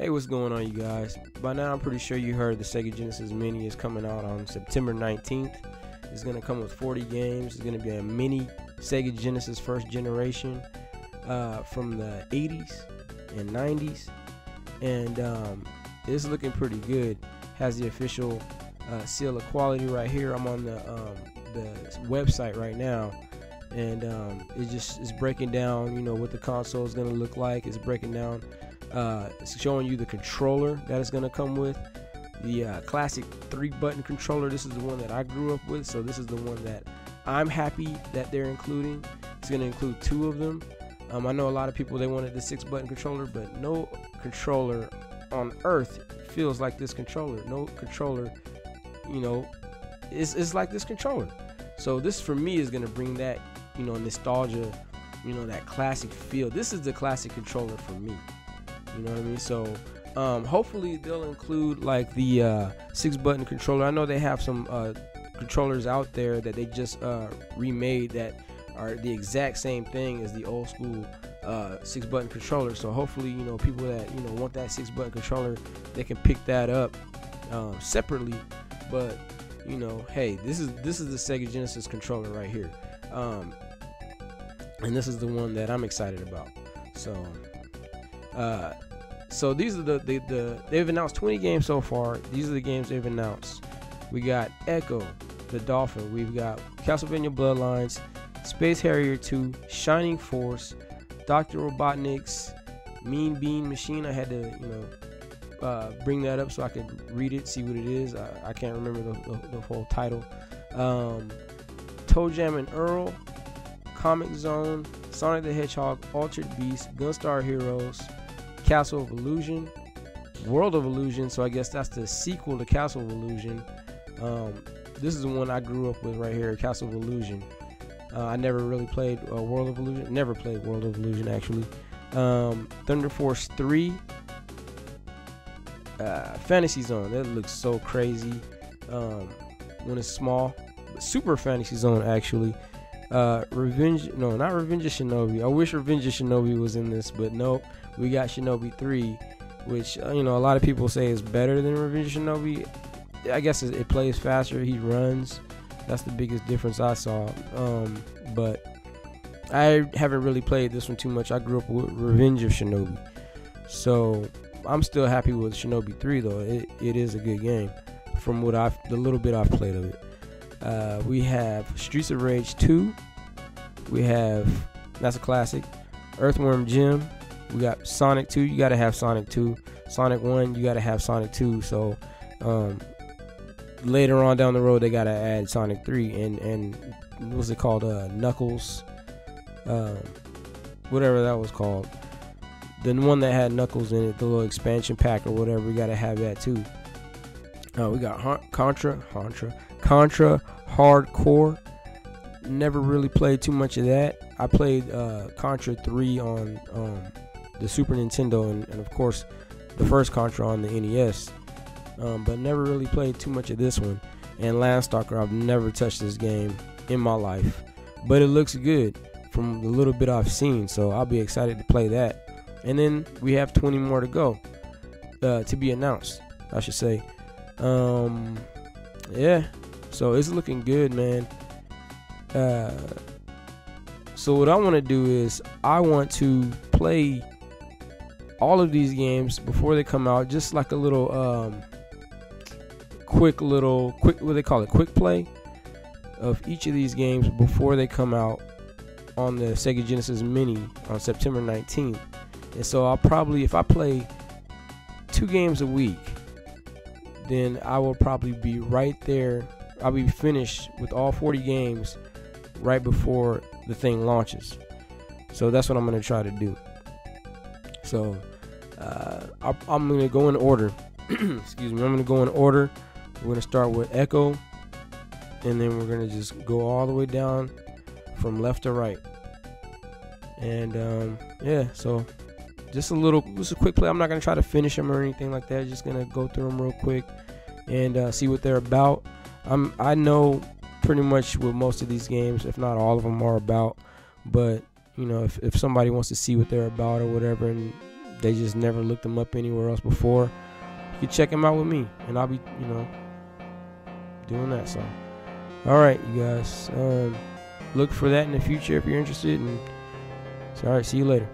Hey, what's going on, you guys? By now, I'm pretty sure you heard the Sega Genesis Mini is coming out on September 19th. It's going to come with 40 games. It's going to be a mini Sega Genesis first generation uh, from the 80s and 90s. And um, it's looking pretty good. Has the official uh, seal of quality right here. I'm on the, um, the website right now. And um, it just is breaking down, you know, what the console is going to look like. It's breaking down uh, showing you the controller that it's going to come with. The uh, classic three button controller. This is the one that I grew up with, so this is the one that I'm happy that they're including. It's going to include two of them. Um, I know a lot of people they wanted the six button controller, but no controller on earth feels like this controller. No controller, you know, is is like this controller. So this for me is going to bring that, you know, nostalgia, you know, that classic feel. This is the classic controller for me. You know what I mean? So um, hopefully they'll include like the uh, six button controller. I know they have some uh, controllers out there that they just uh, remade that are the exact same thing as the old school uh, six button controller. So hopefully you know people that you know want that six button controller they can pick that up um, separately. But you know, hey, this is this is the Sega Genesis controller right here, um, and this is the one that I'm excited about. So uh, so these are the, the, the they've announced 20 games so far. These are the games they've announced. We got Ecco, the Dolphin. We've got Castlevania Bloodlines, Space Harrier 2, Shining Force, Doctor Robotnik's Mean Bean Machine. I had to you know uh, bring that up so I could read it, see what it is. I, I can't remember the, the, the whole title. Um, ToeJam and Earl, Comix Zone, Sonic the Hedgehog, Altered Beast, Gunstar Heroes, Castle of Illusion, World of Illusion. So I guess that's the sequel to Castle of Illusion. Um, this is the one I grew up with right here, Castle of Illusion. Uh, I never really played uh, World of Illusion. Never played World of Illusion actually. Um, Thunder Force 3, uh, Fantasy Zone. That looks so crazy um, when it's small. Super Fantasy Zone actually. Uh, Revenge, no, not Revenge of Shinobi. I wish Revenge of Shinobi was in this, but nope we got Shinobi 3, which uh, you know a lot of people say is better than Revenge of Shinobi. I guess it, it plays faster. He runs. That's the biggest difference I saw. Um, but I haven't really played this one too much. I grew up with Revenge of Shinobi, so I'm still happy with Shinobi 3 though. It, it is a good game from what I've the little bit I've played of it. Uh, we have Streets of Rage 2. We have that's a classic. Earthworm Jim. We got Sonic 2, you got to have Sonic 2. Sonic 1, you got to have Sonic 2. So um, later on down the road, they got to add Sonic 3 and and what's it called? Uh, Knuckles, um, whatever that was called. The one that had Knuckles in it, the little expansion pack or whatever, we got to have that too. Uh, we got Contra, Contra, Contra Hard Corps. Never really played too much of that. I played uh, Contra 3 on um, the Super Nintendo and, and of course the first Contra on the NES. Um, but never really played too much of this one. And Landstalker, I've never touched this game in my life, but it looks good from the little bit I've seen. So I'll be excited to play that. And then we have 20 more to go uh, to be announced, I should say. Um, yeah, so it's looking good, man. Uh, so what I want to do is I want to play all of these games before they come out, just like a little um, quick little quick what they call it, quick play of each of these games before they come out on the Sega Genesis Mini on September 19th. And so I'll probably if I play two games a week, then I will probably be right there. I'll be finished with all 40 games right before the thing launches. So that's what I'm going to try to do. So uh, I, going to go in order. Excuse me. I'm to go in order. We're to start with Ecco, and then we're going to just go all the way down from left to right. And um, yeah, so just a little, just a quick play. I'm not going to try to finish them or anything like that. Just going to go through them real quick and uh, see what they're about. I'm, I know pretty much what most of these games, if not all of them, are about. But you know, if, if somebody wants to see what they're about or whatever, and they just never looked them up anywhere else before, you can check them out with me, and I'll be, you know, doing that. So, all right, you guys, um, look for that in the future if you're interested. And so, all right, see you later.